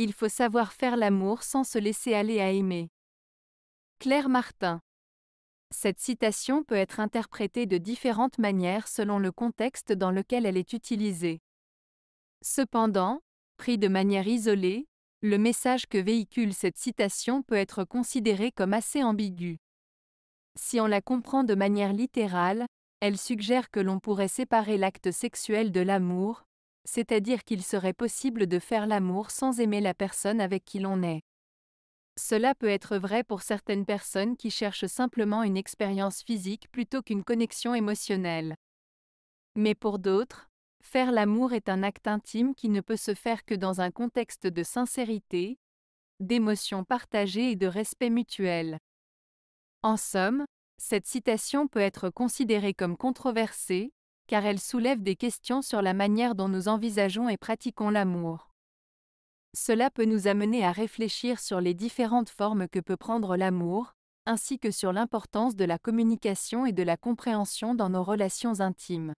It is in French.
Il faut savoir faire l'amour sans se laisser aller à aimer. Claire Martin. Cette citation peut être interprétée de différentes manières selon le contexte dans lequel elle est utilisée. Cependant, pris de manière isolée, le message que véhicule cette citation peut être considéré comme assez ambigu. Si on la comprend de manière littérale, elle suggère que l'on pourrait séparer l'acte sexuel de l'amour, c'est-à-dire qu'il serait possible de faire l'amour sans aimer la personne avec qui l'on est. Cela peut être vrai pour certaines personnes qui cherchent simplement une expérience physique plutôt qu'une connexion émotionnelle. Mais pour d'autres, faire l'amour est un acte intime qui ne peut se faire que dans un contexte de sincérité, d'émotions partagées et de respect mutuel. En somme, cette citation peut être considérée comme controversée, car elle soulève des questions sur la manière dont nous envisageons et pratiquons l'amour. Cela peut nous amener à réfléchir sur les différentes formes que peut prendre l'amour, ainsi que sur l'importance de la communication et de la compréhension dans nos relations intimes.